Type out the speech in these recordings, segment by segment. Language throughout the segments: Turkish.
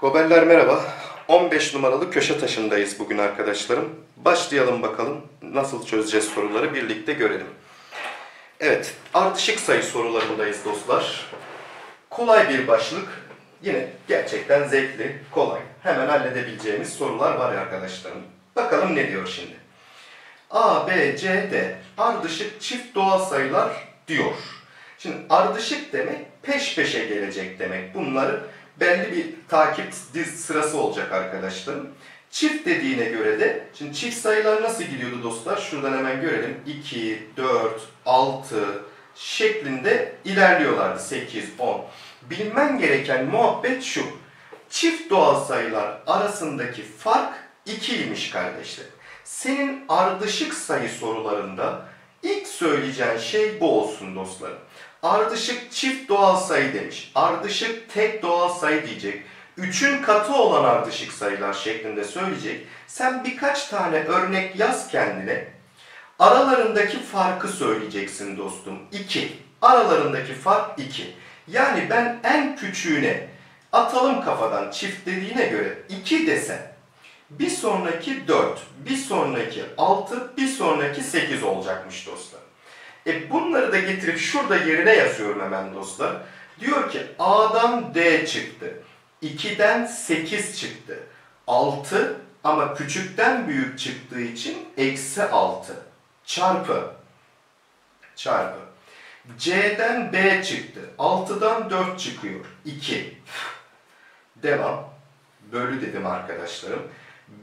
Goberler merhaba. 15 numaralı köşe taşındayız bugün arkadaşlarım. Başlayalım bakalım nasıl çözeceğiz soruları birlikte görelim. Evet, ardışık sayı sorularındayız dostlar. Kolay bir başlık. Yine gerçekten zevkli, kolay. Hemen halledebileceğimiz sorular var arkadaşlarım. Bakalım ne diyor şimdi. A, B, C, D ardışık çift doğal sayılar diyor. Şimdi ardışık demek peş peşe gelecek demek. Bunları belli bir takip diz sırası olacak arkadaşlarım. Çift dediğine göre de, şimdi çift sayılar nasıl gidiyordu dostlar? Şuradan hemen görelim. 2, 4, 6 şeklinde ilerliyorlardı. 8, 10. Bilmen gereken muhabbet şu. Çift doğal sayılar arasındaki fark 2'ymiş kardeşler. Senin ardışık sayı sorularında ilk söyleyeceğin şey bu olsun dostlarım. Ardışık çift doğal sayı demiş. Ardışık tek doğal sayı diyecek. Üçün katı olan ardışık sayılar şeklinde söyleyecek. Sen birkaç tane örnek yaz kendine. Aralarındaki farkı söyleyeceksin dostum. 2. Aralarındaki fark 2. Yani ben en küçüğüne atalım kafadan çift dediğine göre 2 desem bir sonraki 4, bir sonraki 6, bir sonraki 8 olacakmış dostlar. E bunları da getirip şurada yerine yazıyorum hemen dostlar. Diyor ki A'dan D çıktı. 2'den 8 çıktı. 6 ama küçükten büyük çıktığı için eksi 6 çarpı çarpı. C'den B çıktı. 6'dan 4 çıkıyor. 2. Devam. Bölü dedim arkadaşlarım.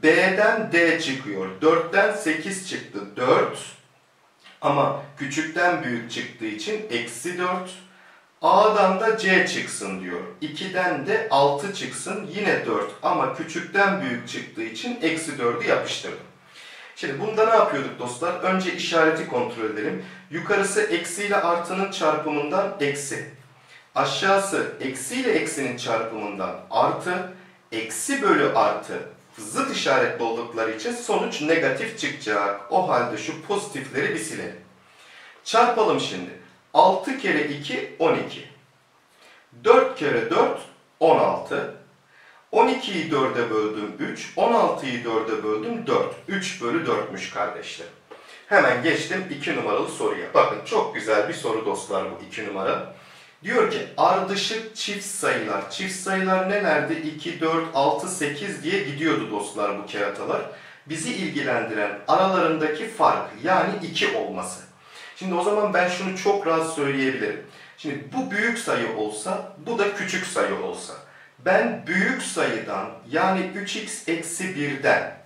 B'den D çıkıyor. 4'ten 8 çıktı. 4. Ama küçükten büyük çıktığı için eksi 4. A'dan da C çıksın diyor. 2'den de 6 çıksın yine 4 ama küçükten büyük çıktığı için eksi 4'ü yapıştırdım. Şimdi bunda ne yapıyorduk dostlar? Önce işareti kontrol edelim. Yukarısı eksi ile artının çarpımından eksi. Aşağısı eksi ile eksinin çarpımından artı. Eksi bölü artı zıt işaretli oldukları için sonuç negatif çıkacak. O halde şu pozitifleri bir silelim. Çarpalım şimdi. 6 kere 2 12. 4 kere 4 16. 12'yi 4'e böldüm 3. 16'yı 4'e böldüm 4. 3 bölü 4'müş kardeşler. Hemen geçtim 2 numaralı soruya. Bakın çok güzel bir soru dostlar bu 2 numara. Diyor ki ardışık çift sayılar. Çift sayılar nelerdi? 2, 4, 6, 8 diye gidiyordu dostlar bu keratalar. Bizi ilgilendiren aralarındaki fark yani 2 olması. Şimdi o zaman ben şunu çok rahat söyleyebilirim. Şimdi bu büyük sayı olsa bu da küçük sayı olsa. Ben büyük sayıdan yani 3x eksi 1'den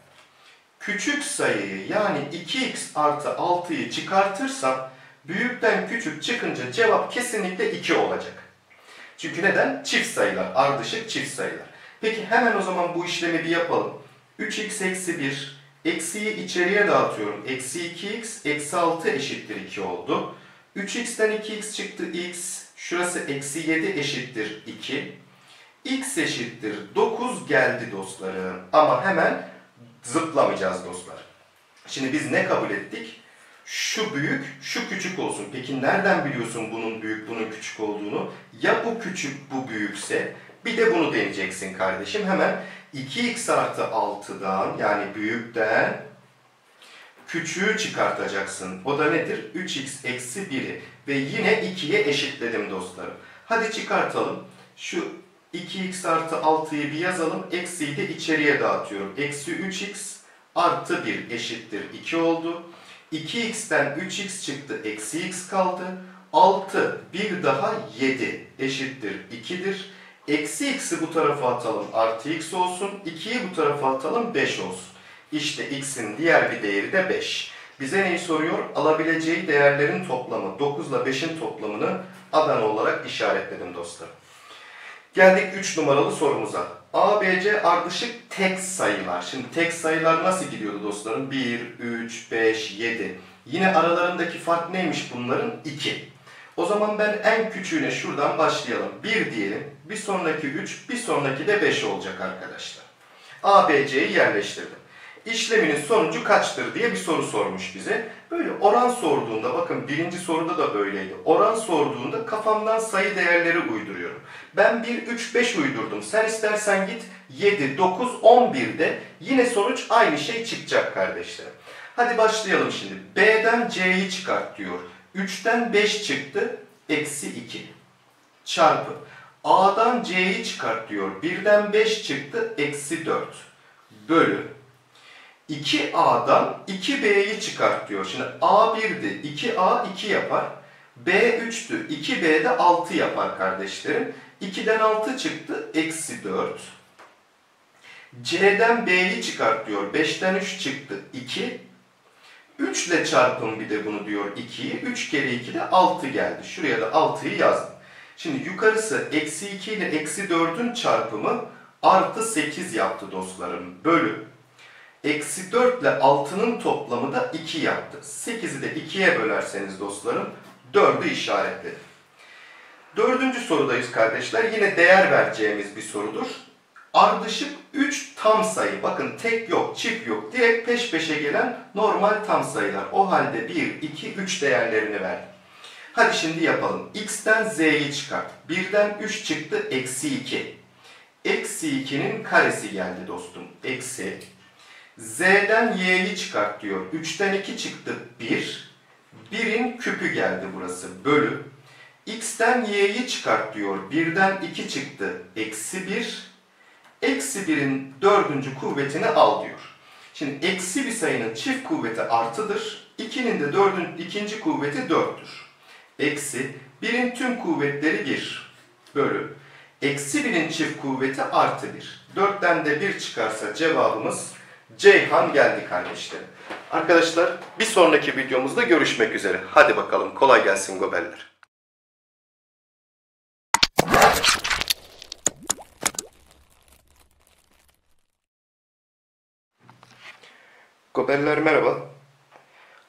küçük sayıyı yani 2x artı 6'yı çıkartırsam büyükten küçük çıkınca cevap kesinlikle 2 olacak. Çünkü neden? Çift sayılar, ardışık çift sayılar. Peki hemen o zaman bu işlemi bir yapalım. 3x eksi 1, eksiyi içeriye dağıtıyorum. Eksi 2x, eksi 6 eşittir 2 oldu. 3x'ten 2x çıktı x, şurası eksi 7 eşittir 2. x eşittir 9 geldi dostlarım. Ama hemen zıplamayacağız dostlar. Şimdi biz ne kabul ettik? Şu büyük, şu küçük olsun. Peki nereden biliyorsun bunun büyük, bunun küçük olduğunu? Ya bu küçük, bu büyükse bir de bunu deneyeceksin kardeşim. Hemen 2x artı 6'dan yani büyükten küçüğü çıkartacaksın. O da nedir? 3x eksi 1'i. Ve yine 2'ye eşitledim dostlarım. Hadi çıkartalım. Şu 2x artı 6'yı bir yazalım. Eksiyi de içeriye dağıtıyorum. Eksi 3x artı 1 eşittir 2 oldu. 2x'ten 3x çıktı, eksi x kaldı. 6, bir daha 7 eşittir 2'dir. Eksi x'i bu tarafa atalım, artı x olsun. 2'yi bu tarafa atalım, 5 olsun. İşte x'in diğer bir değeri de 5. Bize neyi soruyor? Alabileceği değerlerin toplamı. 9 ile 5'in toplamını Adana olarak işaretledim dostlar. Geldik 3 numaralı sorumuza. A, B, C ardışık tek sayılar. Şimdi tek sayılar nasıl gidiyordu dostlarım? 1, 3, 5, 7. Yine aralarındaki fark neymiş bunların? 2. O zaman ben en küçüğüne şuradan başlayalım. 1 diyelim. Bir sonraki 3, bir sonraki de 5 olacak arkadaşlar. A, B, C'yi yerleştirdim. İşleminin sonucu kaçtır diye bir soru sormuş bize. Böyle oran sorduğunda bakın birinci soruda da böyleydi. Oran sorduğunda kafamdan sayı değerleri uyduruyorum. Ben 1, 3, 5 uydurdum. Sen istersen git 7, 9, 11'de yine sonuç aynı şey çıkacak kardeşlerim. Hadi başlayalım şimdi. B'den C'yi çıkart diyor. 3'ten 5 çıktı. Eksi 2. Çarpı. A'dan C'yi çıkart diyor. 1'den 5 çıktı. Eksi 4. Bölü. 2A'dan 2B'yi çıkart diyor. Şimdi A 1'di. 2A 2 yapar. B 3'tü. 2B de 6 yapar kardeşlerim. 2'den 6 çıktı. Eksi 4. C'den B'yi çıkart diyor. 5'ten 3 çıktı. 2. 3 ile çarpın bir de bunu diyor 2'yi. 3 kere 2 de 6 geldi. Şuraya da 6'yı yazdım. Şimdi yukarısı eksi 2 ile eksi 4'ün çarpımı artı 8 yaptı dostlarım. Bölü. Eksi 4 ile 6'nın toplamı da 2 yaptı. 8'i de 2'ye bölerseniz dostlarım 4'ü işaretledim. Dördüncü sorudayız kardeşler. Yine değer vereceğimiz bir sorudur. Ardışık 3 tam sayı. Bakın tek yok, çift yok. Direkt peş peşe gelen normal tam sayılar. O halde 1, 2, 3 değerlerini verdim. Hadi şimdi yapalım. X'ten Z'yi çıkart. 1'den 3 çıktı. Eksi 2. Eksi 2'nin karesi geldi dostum. Eksi. Z'den Y'yi çıkart diyor. 3'ten 2 çıktı. 1. 1'in küpü geldi burası. Bölü. X'ten Y'yi çıkart diyor. 1'den 2 çıktı. Eksi 1. Eksi 1'in dördüncü kuvvetini al diyor. Şimdi eksi bir sayının çift kuvveti artıdır. 2'nin de dördün, ikinci kuvveti 4'tür. Eksi 1'in tüm kuvvetleri 1 bölü. Eksi 1'in çift kuvveti artı 1. 4'ten de 1 çıkarsa cevabımız Ceyhan geldi kardeşlerim. Arkadaşlar bir sonraki videomuzda görüşmek üzere. Hadi bakalım kolay gelsin gobeller. Gobeller merhaba.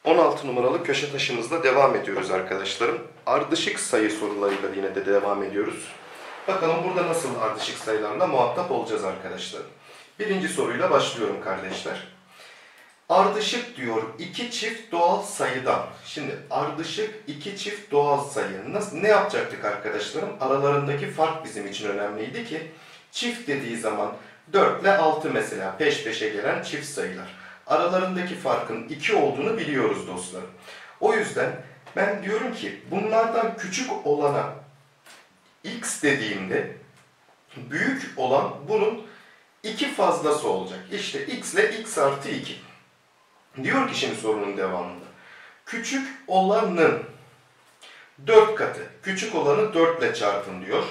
16 numaralı köşe taşımızla devam ediyoruz arkadaşlarım. Ardışık sayı sorularıyla yine de devam ediyoruz. Bakalım burada nasıl ardışık sayılarla muhatap olacağız arkadaşlar. Birinci soruyla başlıyorum kardeşler. Ardışık diyor iki çift doğal sayıdan. Şimdi ardışık iki çift doğal sayı. Nasıl, ne yapacaktık arkadaşlarım? Aralarındaki fark bizim için önemliydi ki çift dediği zaman 4 ile 6 mesela peş peşe gelen çift sayılar aralarındaki farkın 2 olduğunu biliyoruz dostlar. O yüzden ben diyorum ki bunlardan küçük olana x dediğimde büyük olan bunun 2 fazlası olacak. İşte x ile x artı 2. Diyor ki şimdi sorunun devamında. Küçük olanın 4 katı. Küçük olanı 4 ile çarpın diyor.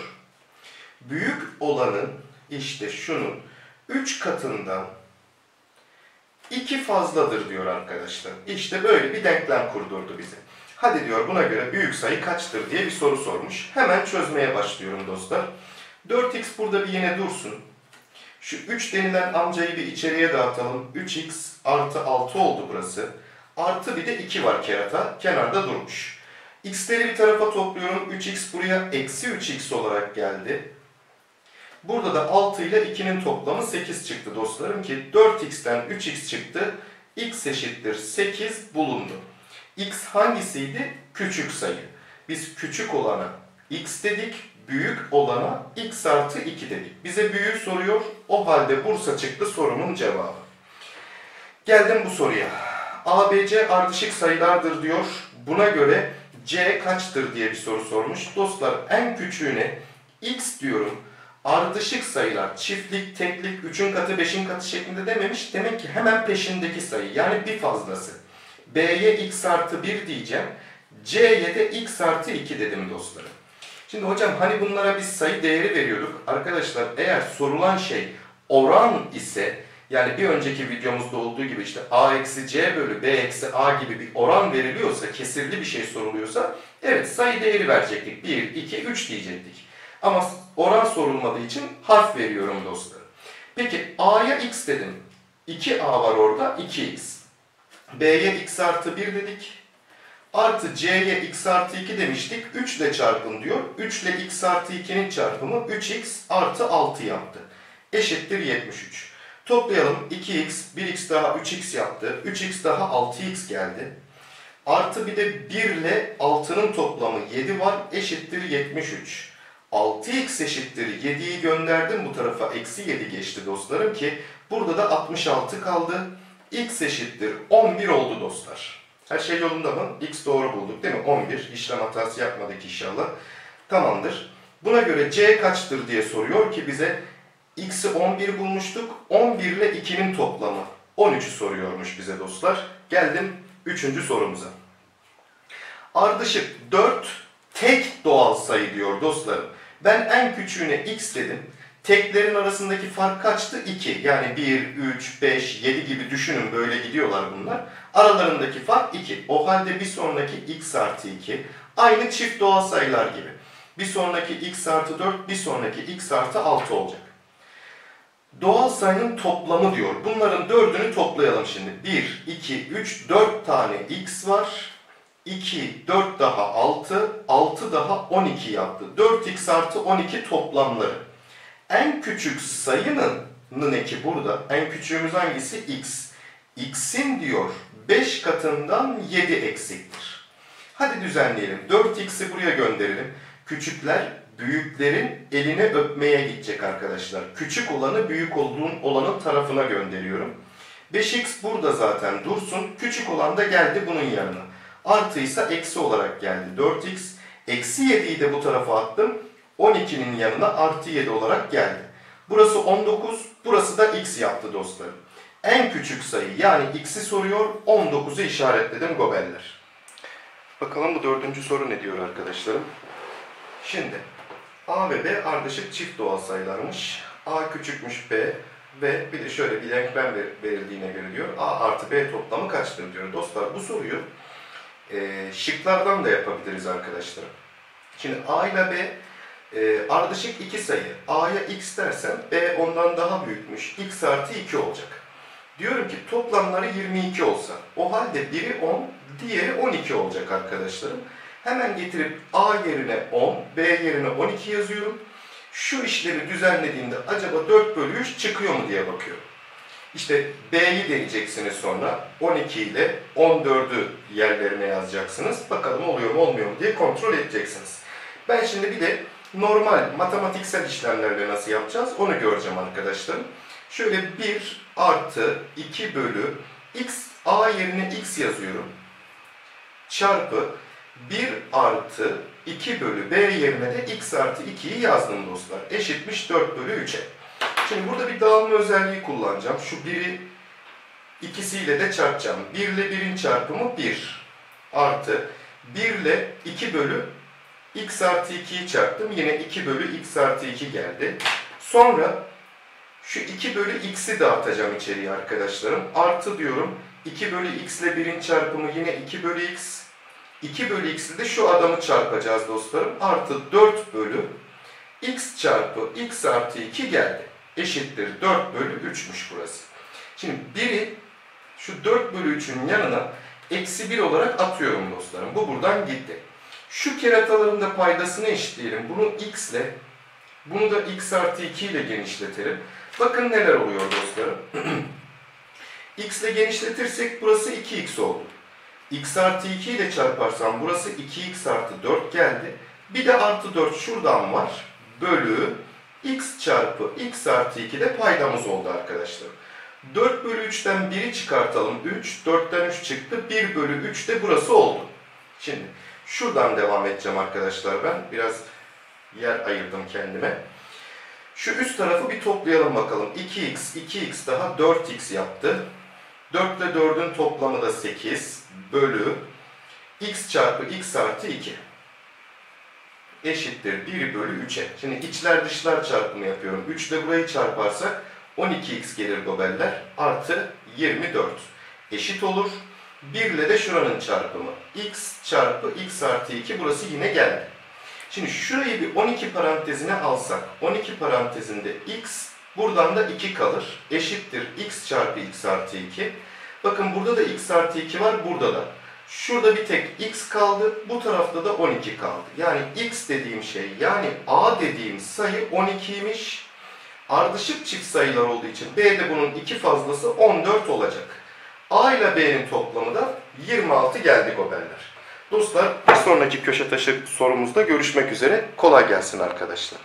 Büyük olanın işte şunun 3 katından 2 fazladır diyor arkadaşlar. İşte böyle bir denklem kurdurdu bize. Hadi diyor buna göre büyük sayı kaçtır diye bir soru sormuş. Hemen çözmeye başlıyorum dostlar. 4x burada bir yine dursun. Şu 3 denilen amcayı bir içeriye dağıtalım. 3x artı 6 oldu burası. Artı bir de 2 var kerata. Kenarda durmuş. x'leri bir tarafa topluyorum. 3x buraya eksi 3x olarak geldi. Burada da 6 ile 2'nin toplamı 8 çıktı dostlarım ki 4x'ten 3x çıktı. x eşittir 8 bulundu. x hangisiydi? Küçük sayı. Biz küçük olana x dedik, büyük olana x artı 2 dedik. Bize büyüğü soruyor. O halde Bursa çıktı sorumun cevabı. Geldim bu soruya. ABC ardışık sayılardır diyor. Buna göre C kaçtır diye bir soru sormuş. Dostlar en küçüğüne x diyorum. Ardışık sayılar çiftlik, teklik, üçün katı, beşin katı şeklinde dememiş. Demek ki hemen peşindeki sayı yani bir fazlası. B'ye x artı 1 diyeceğim. C'ye de x artı 2 dedim dostlarım. Şimdi hocam hani bunlara biz sayı değeri veriyorduk. Arkadaşlar eğer sorulan şey oran ise yani bir önceki videomuzda olduğu gibi işte a eksi c bölü b eksi a gibi bir oran veriliyorsa, kesirli bir şey soruluyorsa evet sayı değeri verecektik. 1, 2, 3 diyecektik. Ama oran sorulmadığı için harf veriyorum dostlar. Peki A'ya x dedim. 2A var orada 2x. B'ye x artı 1 dedik. Artı C'ye x artı 2 demiştik. 3 ile çarpın diyor. 3 ile x artı 2'nin çarpımı 3x artı 6 yaptı. Eşittir 73. Toplayalım. 2x, 1x daha 3x yaptı. 3x daha 6x geldi. Artı bir de 1 ile 6'nın toplamı 7 var. Eşittir 73. 6x eşittir 7'yi gönderdim bu tarafa eksi 7 geçti dostlarım ki burada da 66 kaldı. x eşittir 11 oldu dostlar. Her şey yolunda mı? x doğru bulduk değil mi? 11. İşlem hatası yapmadık inşallah. Tamamdır. Buna göre c kaçtır diye soruyor ki bize x'i 11 bulmuştuk. 11 ile 2'nin toplamı. 13'ü soruyormuş bize dostlar. Geldim 3. sorumuza. Ardışık 4 tek doğal sayı diyor dostlarım. Ben en küçüğüne x dedim. Teklerin arasındaki fark kaçtı? 2. Yani 1, 3, 5, 7 gibi düşünün böyle gidiyorlar bunlar. Aralarındaki fark 2. O halde bir sonraki x artı 2 aynı çift doğal sayılar gibi. Bir sonraki x artı 4, bir sonraki x artı 6 olacak. Doğal sayının toplamı diyor. Bunların dördünü toplayalım şimdi. 1, 2, 3, 4 tane x var. 2, 4 daha 6, 6 daha 12 yaptı. 4x artı 12 toplamları. En küçük sayının eki burada. En küçüğümüz hangisi? x. x'in diyor 5 katından 7 eksiktir. Hadi düzenleyelim. 4x'i buraya gönderelim. Küçükler büyüklerin eline öpmeye gidecek arkadaşlar. Küçük olanı büyük olduğun olanın tarafına gönderiyorum. 5x burada zaten dursun. Küçük olan da geldi bunun yanına. Artıysa eksi olarak geldi 4x. Eksi 7'yi de bu tarafa attım. 12'nin yanına artı 7 olarak geldi. Burası 19, burası da x yaptı dostlarım. En küçük sayı yani x'i soruyor, 19'u işaretledim gobeller. Bakalım bu dördüncü soru ne diyor arkadaşlarım? Şimdi a ve b ardışık çift doğal sayılarmış. a küçükmüş b ve bir de şöyle bir denklem verildiğine göre diyor a artı b toplamı kaçtır diyor. Dostlar bu soruyu e, şıklardan da yapabiliriz arkadaşlar. Şimdi a ile b e, ardışık iki sayı. a'ya x dersen b ondan daha büyükmüş. x artı 2 olacak. Diyorum ki toplamları 22 olsa o halde biri 10, diğeri 12 olacak arkadaşlarım. Hemen getirip A yerine 10, B yerine 12 yazıyorum. Şu işlemi düzenlediğimde acaba 4 bölü 3 çıkıyor mu diye bakıyorum. İşte B'yi deneyeceksiniz sonra. 12 ile 14'ü yerlerine yazacaksınız. Bakalım oluyor mu olmuyor mu diye kontrol edeceksiniz. Ben şimdi bir de normal matematiksel işlemlerle nasıl yapacağız onu göreceğim arkadaşlarım. Şöyle 1 artı 2 bölü x a yerine x yazıyorum. Çarpı 1 artı 2 bölü b yerine de x artı 2'yi yazdım dostlar. Eşitmiş 4 bölü 3'e. Şimdi burada bir dağılma özelliği kullanacağım. Şu 1'i ikisiyle de çarpacağım. 1 ile 1'in çarpımı 1 artı 1 ile 2 bölü x artı 2'yi çarptım. Yine 2 bölü x artı 2 geldi. Sonra şu 2 bölü x'i dağıtacağım içeriye arkadaşlarım. Artı diyorum 2 bölü x ile 1'in çarpımı yine 2 bölü x. 2 bölü x'i de şu adamı çarpacağız dostlarım. Artı 4 bölü x çarpı x artı 2 geldi. Eşittir 4 bölü 3'müş burası. Şimdi 1'i şu 4 bölü 3'ün yanına eksi 1 olarak atıyorum dostlarım. Bu buradan gitti. Şu kerataların da paydasını eşitleyelim. Bunu x ile bunu da x artı 2 ile genişletelim. Bakın neler oluyor dostlarım. x ile genişletirsek burası 2x oldu. x artı 2 ile çarparsam burası 2x artı 4 geldi. Bir de artı 4 şuradan var. Bölü x çarpı x artı 2 de paydamız oldu arkadaşlar. 4 bölü 3'ten 1'i çıkartalım. 3, 4'ten 3 çıktı. 1 bölü 3 de burası oldu. Şimdi şuradan devam edeceğim arkadaşlar ben. Biraz yer ayırdım kendime. Şu üst tarafı bir toplayalım bakalım. 2x, 2x daha 4x yaptı. 4 ile 4'ün toplamı da 8 bölü x çarpı x artı 2 eşittir 1 bölü 3'e. Şimdi içler dışlar çarpımı yapıyorum. 3 ile burayı çarparsak 12x gelir gobeller artı 24 eşit olur. 1 ile de şuranın çarpımı. x çarpı x artı 2 burası yine geldi. Şimdi şurayı bir 12 parantezine alsak, 12 parantezinde x, buradan da 2 kalır. Eşittir x çarpı x artı 2. Bakın burada da x artı 2 var, burada da. Şurada bir tek x kaldı, bu tarafta da 12 kaldı. Yani x dediğim şey, yani a dediğim sayı 12'ymiş. Ardışık çift sayılar olduğu için b de bunun iki fazlası 14 olacak. a ile b'nin toplamı da 26 geldi goberler. Dostlar sonraki köşe taşı sorumuzda görüşmek üzere. Kolay gelsin arkadaşlar.